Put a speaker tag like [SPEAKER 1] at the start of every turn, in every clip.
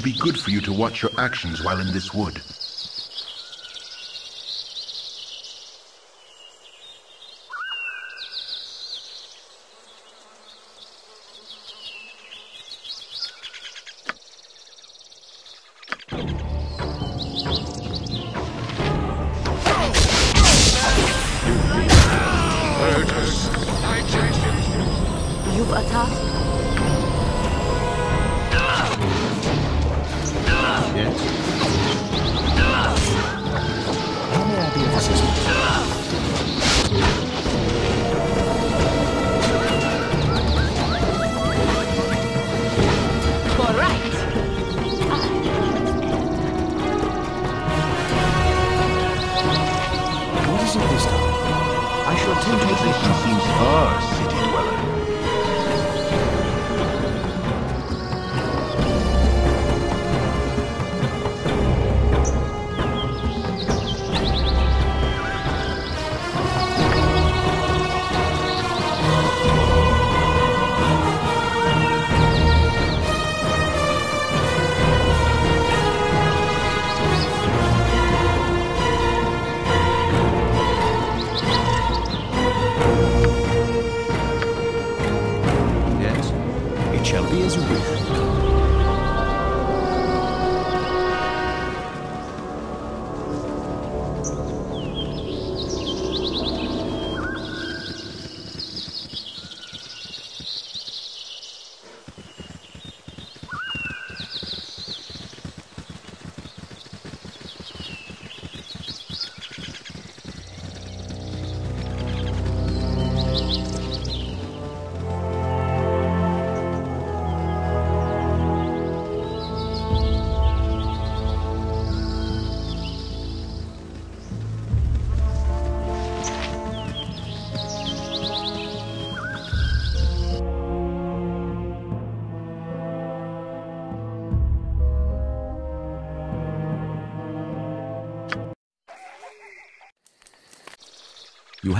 [SPEAKER 1] Would be good for you to watch your actions while in this wood.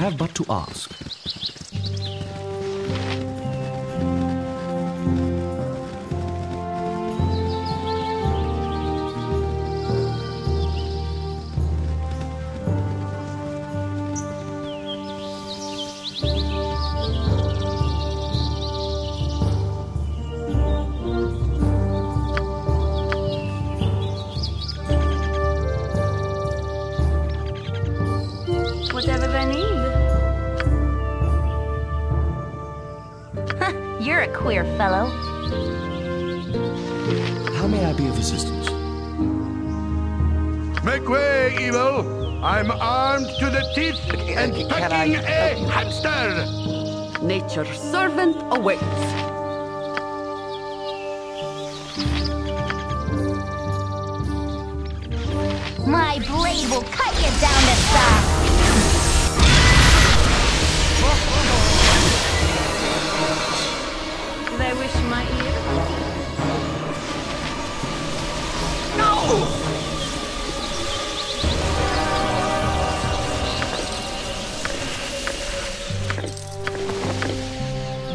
[SPEAKER 2] Have but to ask.
[SPEAKER 3] Queer fellow.
[SPEAKER 2] How may I be of assistance?
[SPEAKER 1] Make way, evil! I'm armed to the teeth and
[SPEAKER 4] can
[SPEAKER 1] packing
[SPEAKER 4] I
[SPEAKER 1] a hamster!
[SPEAKER 4] Nature's servant awaits.
[SPEAKER 3] My blade will cut you down to size.
[SPEAKER 5] My ear. No!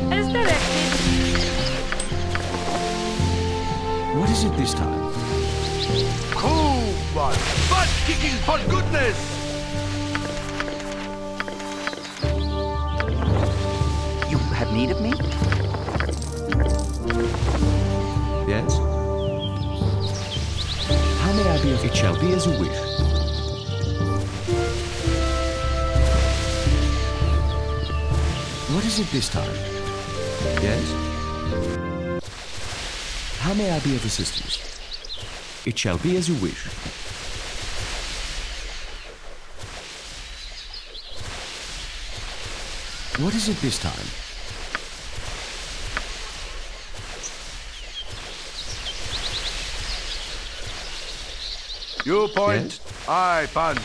[SPEAKER 5] As directed.
[SPEAKER 2] What is it this time?
[SPEAKER 1] Cool one! Butt kicking for goodness!
[SPEAKER 4] You have need of me?
[SPEAKER 2] Yes? How may I be of it shall be as you wish. What is it this time? Yes? How may I be of assistance? It shall be as you wish. What is it this time?
[SPEAKER 1] You point,
[SPEAKER 2] Yes?
[SPEAKER 1] I punch.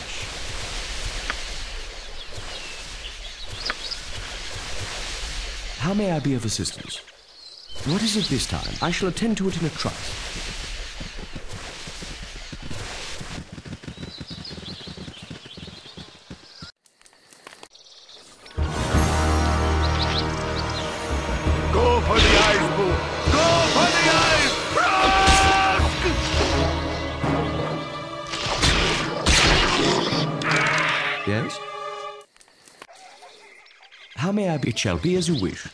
[SPEAKER 2] How may I be of assistance? What is it this time? I shall attend to it in a trice. It shall be as you wish.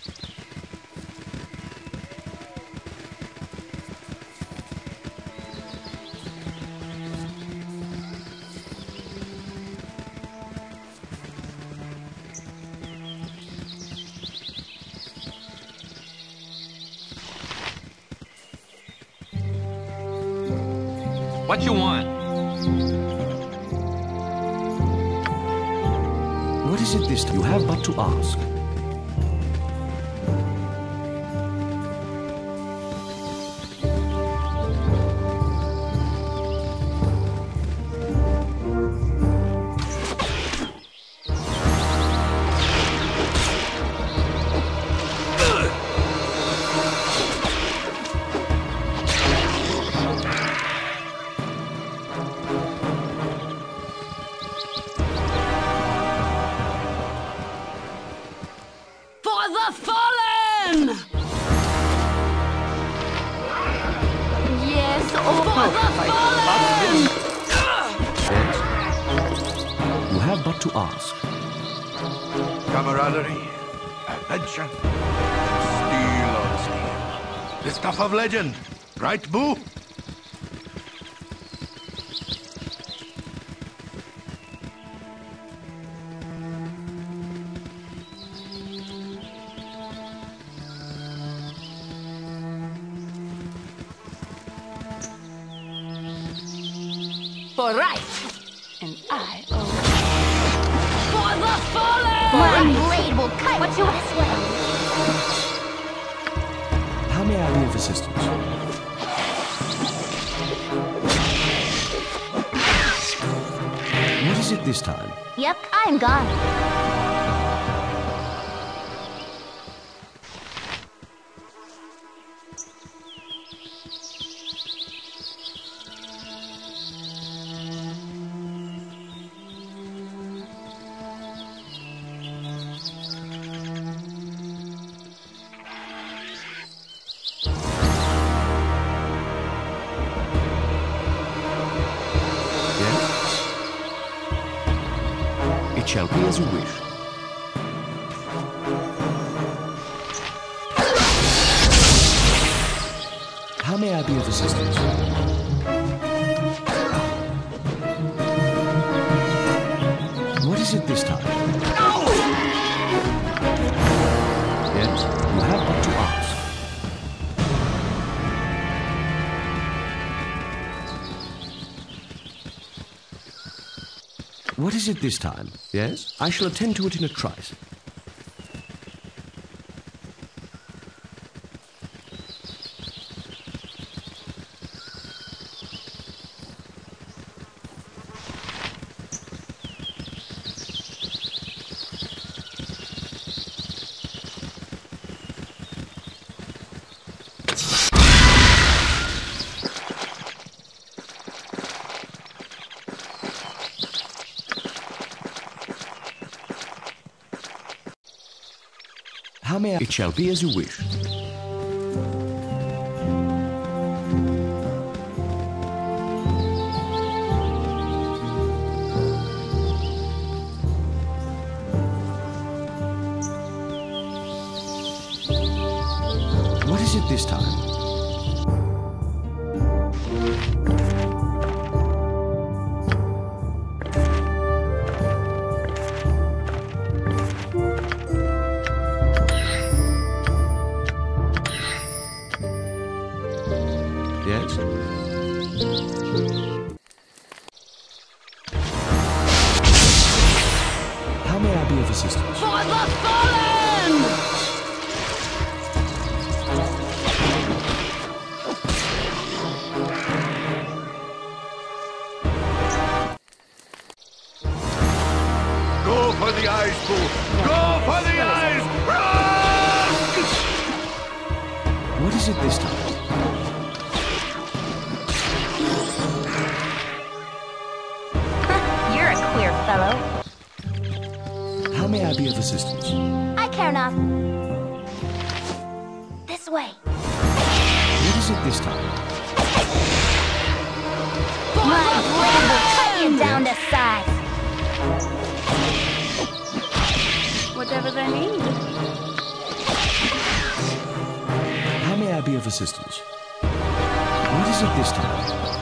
[SPEAKER 1] Of legend, right, Boo?
[SPEAKER 5] For right! And I owe For the fallen!
[SPEAKER 3] my blade will cut what you this way.
[SPEAKER 2] Of assistance? What is it this time?
[SPEAKER 3] Yep, I'm gone.
[SPEAKER 2] Is it this time? Yes, you have but to ask. What is it this time? Yes? I shall attend to it in a trice. Shall be as you wish. What is it this time?
[SPEAKER 3] Queer fellow.
[SPEAKER 2] How may I be of assistance?
[SPEAKER 3] I care not. This way.
[SPEAKER 2] What is it this time?
[SPEAKER 3] My blade will cut you down to size.
[SPEAKER 5] whatever they need.
[SPEAKER 2] How may I be of assistance? What is it this time?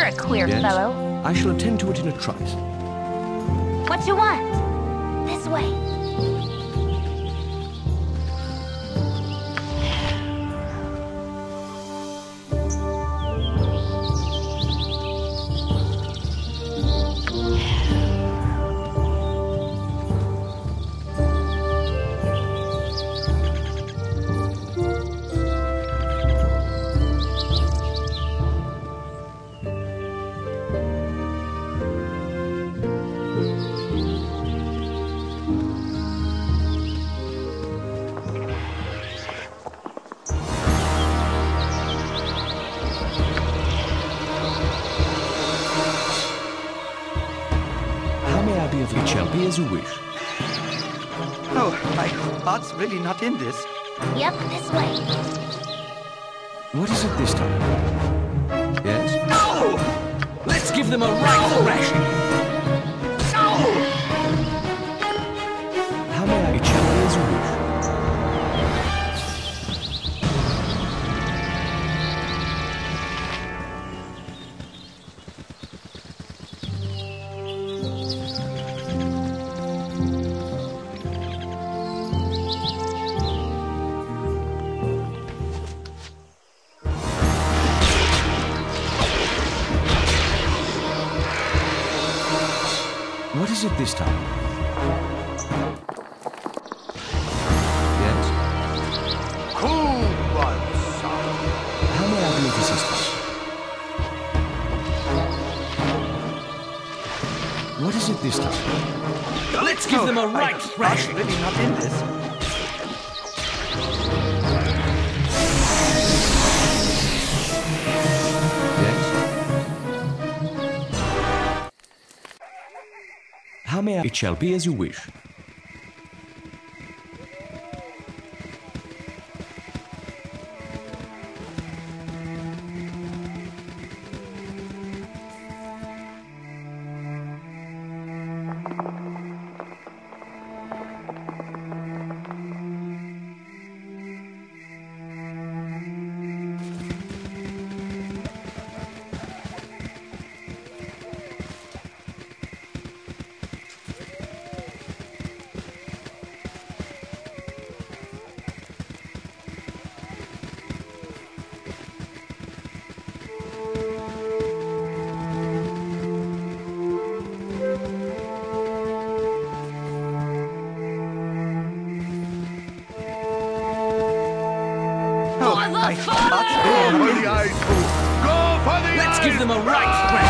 [SPEAKER 3] You're a queer
[SPEAKER 2] Yes?
[SPEAKER 3] fellow.
[SPEAKER 2] I shall attend to it in a trice.
[SPEAKER 3] What you want? This way.
[SPEAKER 2] As you wish.
[SPEAKER 6] Oh, my heart's really not in this.
[SPEAKER 3] Yep, this way.
[SPEAKER 2] What is it this time? Yes? Oh!
[SPEAKER 4] Let's give them a right thrashing.
[SPEAKER 2] What is it this time? Yes?
[SPEAKER 1] Cool one, son.
[SPEAKER 2] How may I be of assistance? What is it this time?
[SPEAKER 4] Let's give them a right thrashing.
[SPEAKER 6] really not in this.
[SPEAKER 2] It shall be as you wish.
[SPEAKER 1] Go for the
[SPEAKER 4] Let's give them a right thrashing.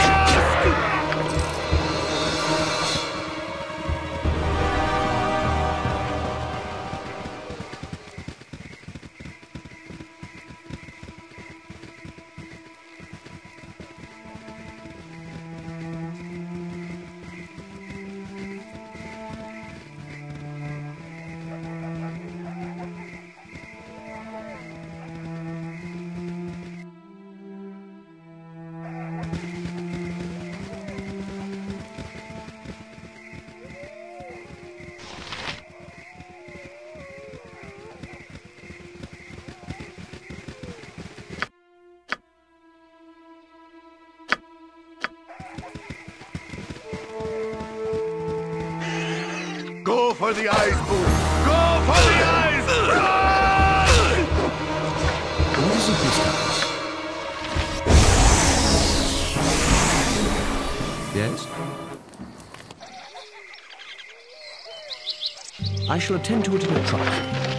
[SPEAKER 1] For the eyes, fool. Go for the eyes.
[SPEAKER 2] What is it this time? Yes? I shall attend to it in a trice.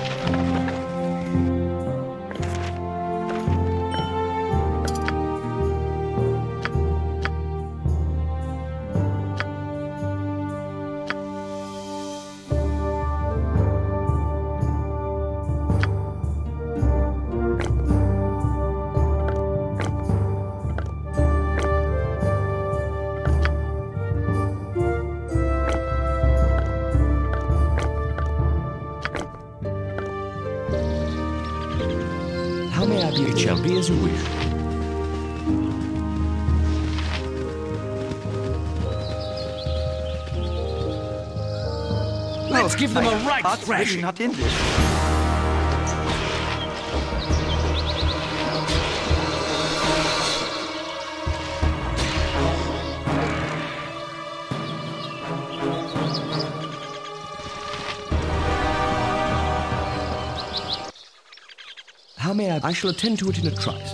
[SPEAKER 2] It shall be as you wish.
[SPEAKER 4] Let's give them a right thrashing.
[SPEAKER 6] not in this.
[SPEAKER 2] I? Shall attend to it in a trice.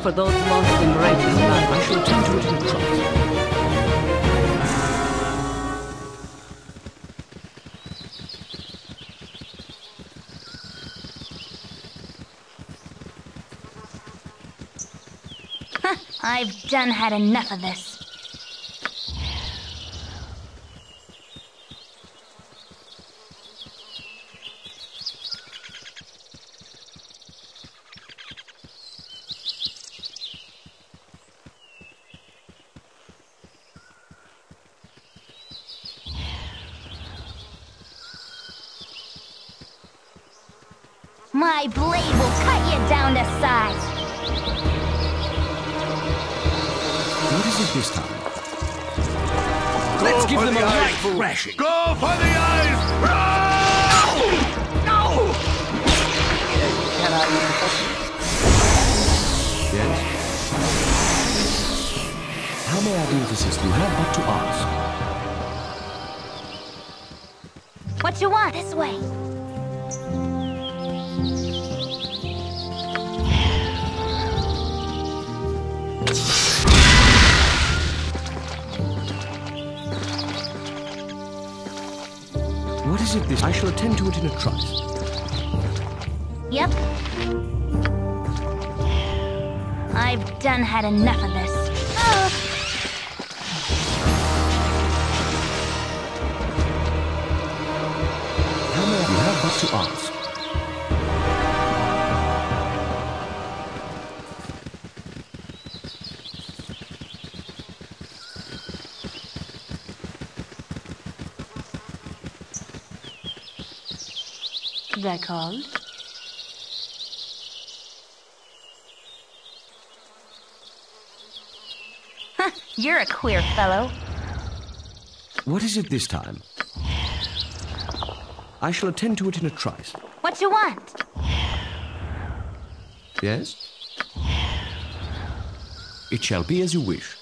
[SPEAKER 5] For those lost in righteous life.
[SPEAKER 2] I shall it in a trice.
[SPEAKER 3] I've done had enough of this.
[SPEAKER 1] Eyes,
[SPEAKER 4] right
[SPEAKER 1] fool.
[SPEAKER 4] thrashing.
[SPEAKER 1] Go for the eyes! Run!
[SPEAKER 4] No!
[SPEAKER 6] Can I
[SPEAKER 2] Yes? How may I be of assistance? You have but to ask.
[SPEAKER 3] What you want? This way.
[SPEAKER 2] Is it this? I shall attend to it in a trice.
[SPEAKER 3] Yep. I've done had enough of this.
[SPEAKER 2] I? You have but to ask.
[SPEAKER 5] That called?
[SPEAKER 3] You're a queer fellow.
[SPEAKER 2] What is it this time? I shall attend to it in a trice.
[SPEAKER 3] What you want?
[SPEAKER 2] Yes? It shall be as you wish.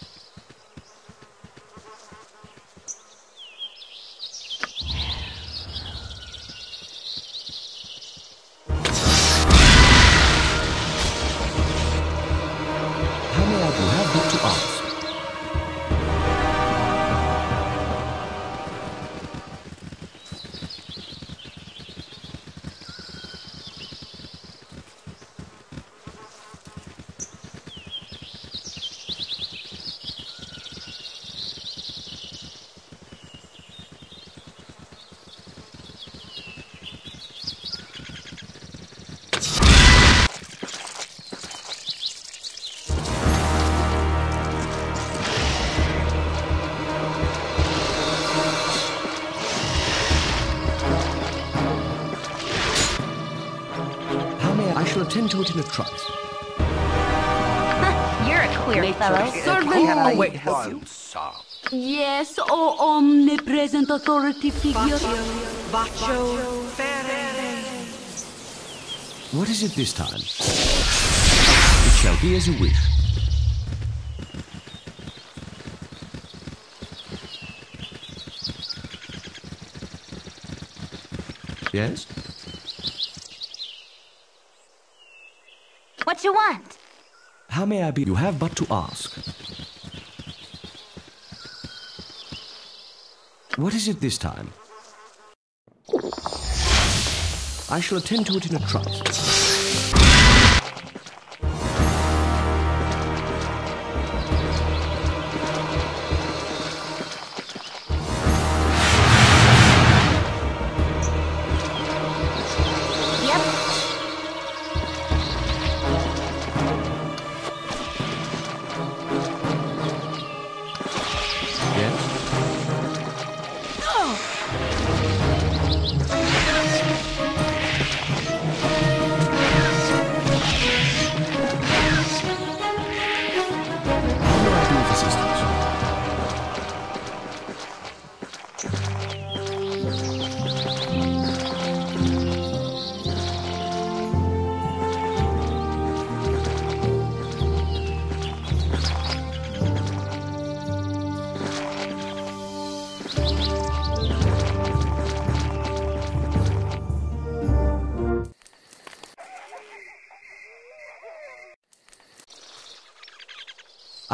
[SPEAKER 2] Attend to it in a trice.
[SPEAKER 3] You're a queer fellow.
[SPEAKER 5] Servant
[SPEAKER 6] Can I help you?
[SPEAKER 1] Wild sound.
[SPEAKER 5] Yes, oh omnipresent authority figure.
[SPEAKER 6] Bacio
[SPEAKER 2] What is it this time? It shall be as you wish. Yes?
[SPEAKER 3] What you want?
[SPEAKER 2] How may I be? You have but to ask. What is it this time? I shall attend to it in a trice.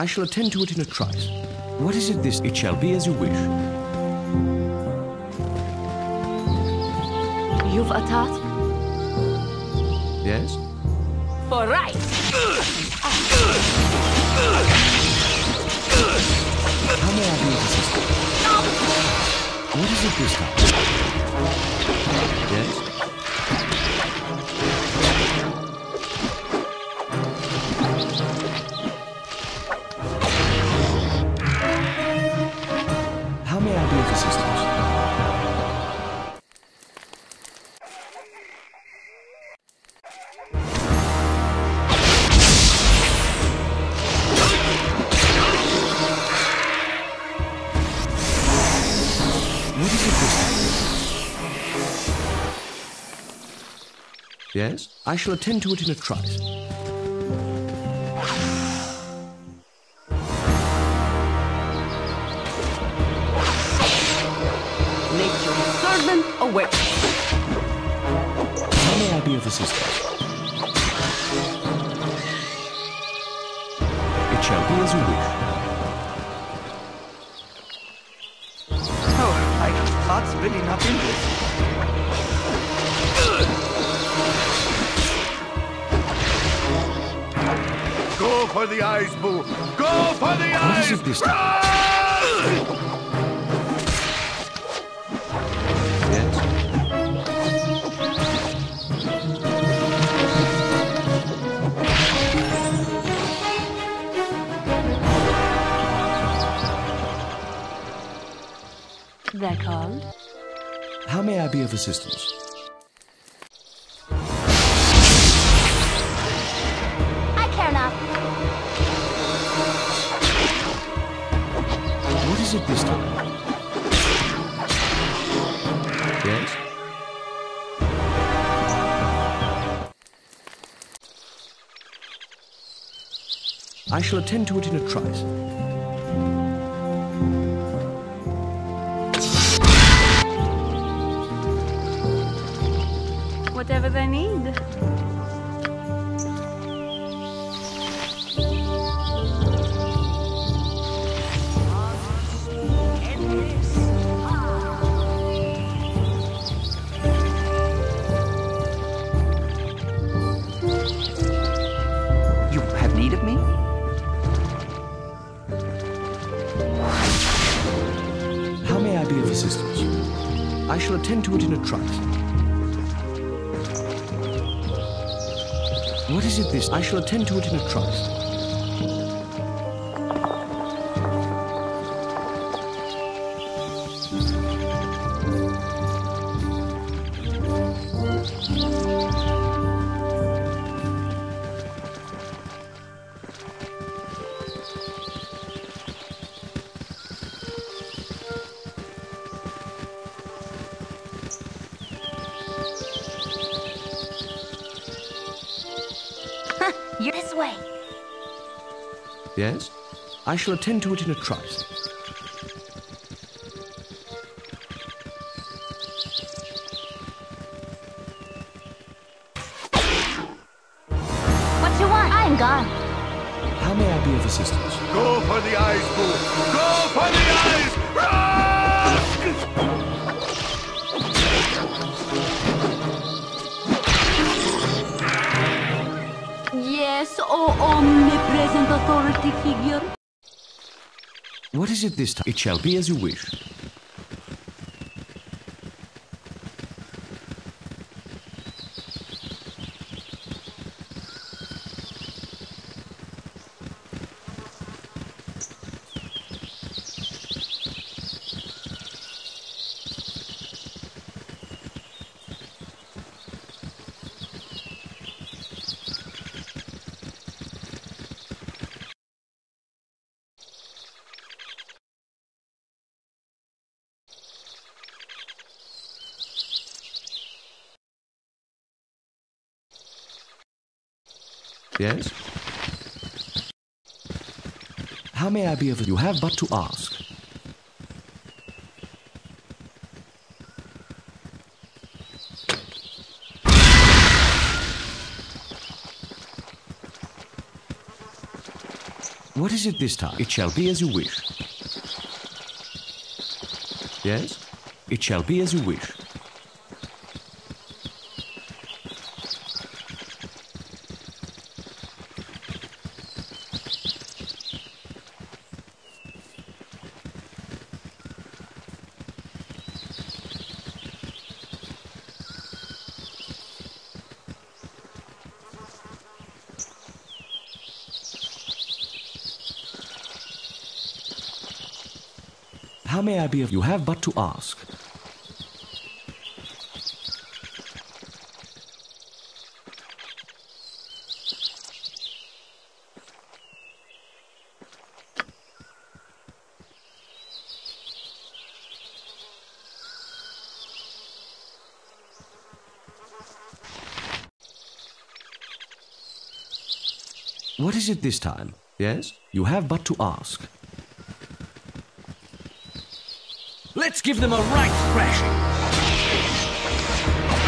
[SPEAKER 2] I shall attend to it in a trice. What is it this? It shall be as you wish.
[SPEAKER 5] You've a task?
[SPEAKER 2] Yes?
[SPEAKER 5] For right.
[SPEAKER 2] How may I be of assistance? What is it this time? Yes? Yes? I shall attend to it in a trice.
[SPEAKER 5] Nature's servant awaits.
[SPEAKER 2] How may I be of assistance? It shall be as you wish.
[SPEAKER 6] Oh, my heart's really not in this.
[SPEAKER 1] Go for the eyes, Boo! Go for the
[SPEAKER 2] What
[SPEAKER 1] eyes!
[SPEAKER 2] is it this time?
[SPEAKER 1] Run!
[SPEAKER 5] They're called.
[SPEAKER 2] How may I be of assistance? It this time? Yes? I shall attend to it in a trice.
[SPEAKER 5] Whatever they need.
[SPEAKER 2] Attend to it in a trice. What is it this? I shall attend to it in a trice. Yes? I shall attend to it in a trice.
[SPEAKER 3] What
[SPEAKER 2] is it this time? It shall be as you wish. Yes? How may I be of You have but to ask. What is it this time? It shall be as you wish. Yes? It shall be as you wish. Of You have but to ask. What is it this time? Yes? You have but to ask.
[SPEAKER 4] Let's give them a right thrashing.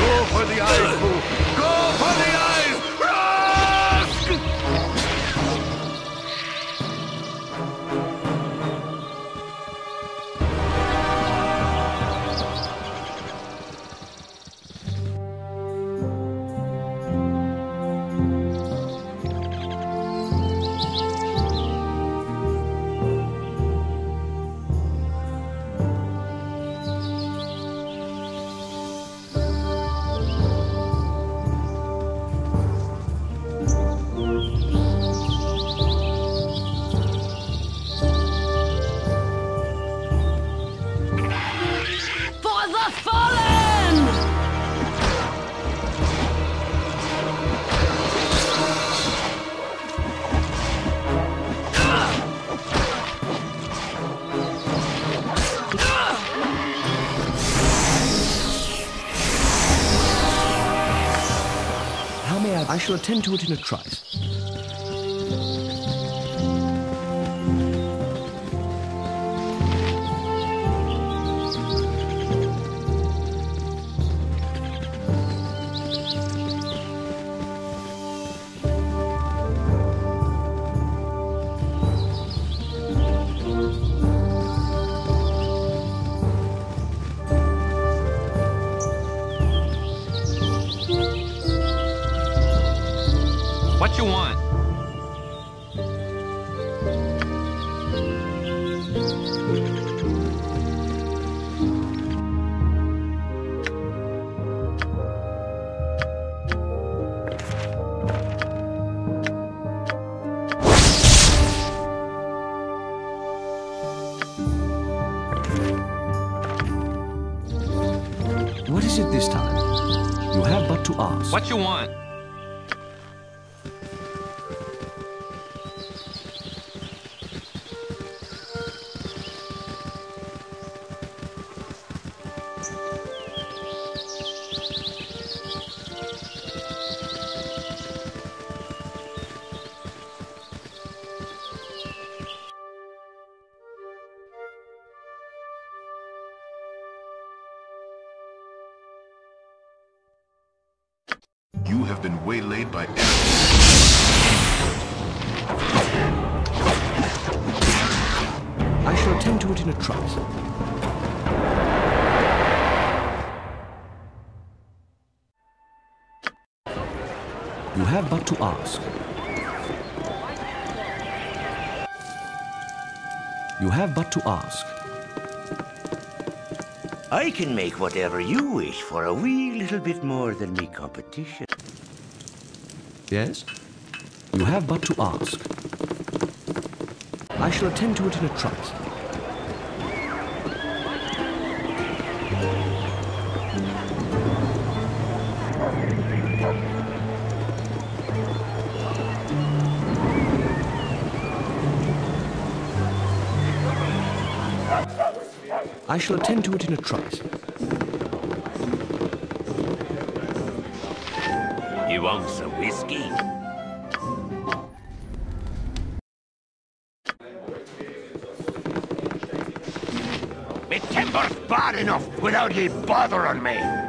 [SPEAKER 1] Go for the eyes,
[SPEAKER 2] I? Shall attend to it in a trice.
[SPEAKER 7] What
[SPEAKER 2] is it this time? You have but to ask.
[SPEAKER 7] What you want?
[SPEAKER 2] To ask. You have but to ask.
[SPEAKER 8] I can make whatever you wish for a wee little bit more than me competition.
[SPEAKER 2] Yes? You have but to ask. I shall attend to it in a trice. I shall attend to it in a trice.
[SPEAKER 8] You want some whiskey? Me temper's bad enough without ye bothering me.